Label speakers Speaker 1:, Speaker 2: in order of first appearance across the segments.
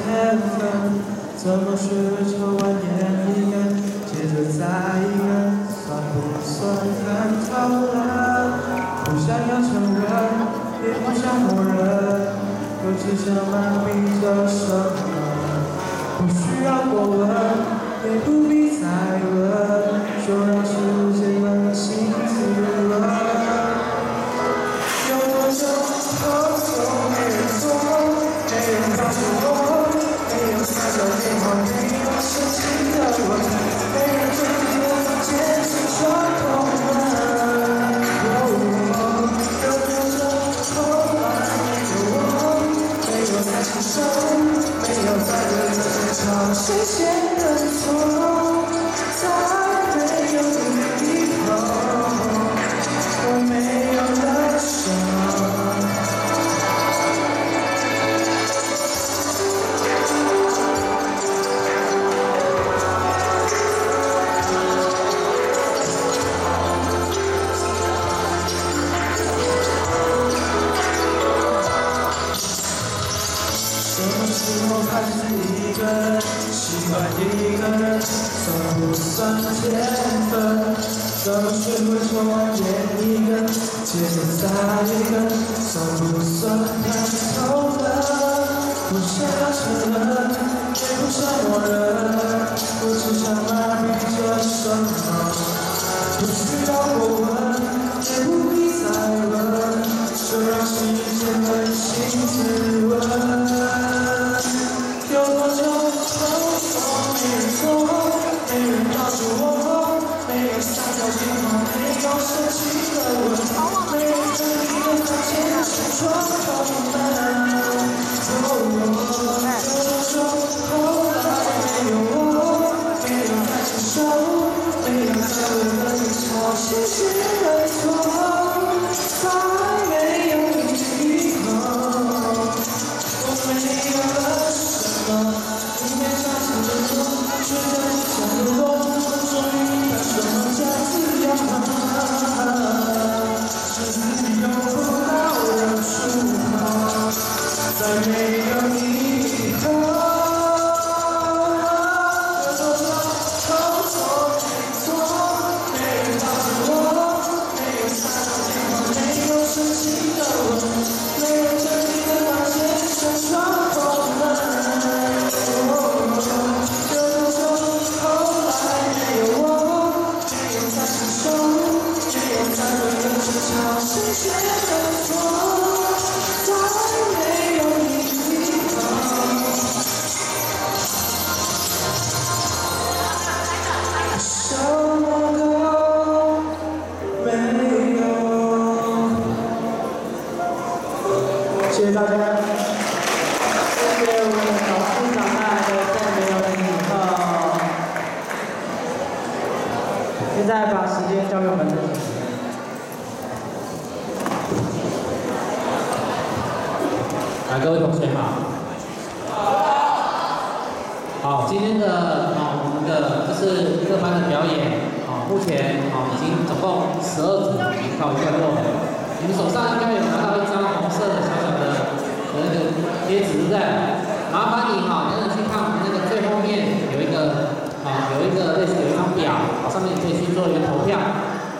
Speaker 1: 不算天分，怎么学会抽完烟一根，接着再一根，算不算看透了？不想要承认，也不想默认，我只想麻痹着什么？不需要过问，也不必再问，先认算不算天分？怎么学会抽完烟一根，接着再一根，算不算看透了？谢谢大家，谢谢我们的小市长带来的《再没有了以后》。现在把时间交给我们的
Speaker 2: 来，各位同学好。好，今天的啊，我们的就是各班的表演啊，目前啊已经总共十二组已经告一段落了。你们手上应该有拿到一张红色的小小的那个贴纸，对不对？麻烦你哈，等等去看我们那个最后面有一个啊，有一个类似有一张表，上面你可以去做一个投票。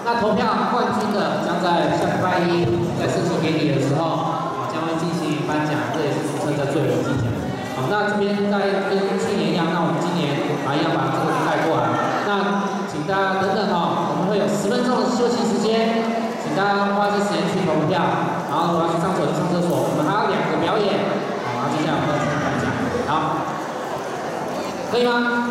Speaker 2: 那投票冠军的将在下礼拜一在升旗典礼的时候，进行颁奖，这也是俗称的最荣纪奖。好，那这边在跟去年一样，那我们今年还要把这个带过来。那请大家等等哈，我们会有十分钟的休息时间，请大家花些时间去投票，然后我要去上厕所上厕所。我们还有两个表演，好，然后接下来我们要进行颁奖，好，可以吗？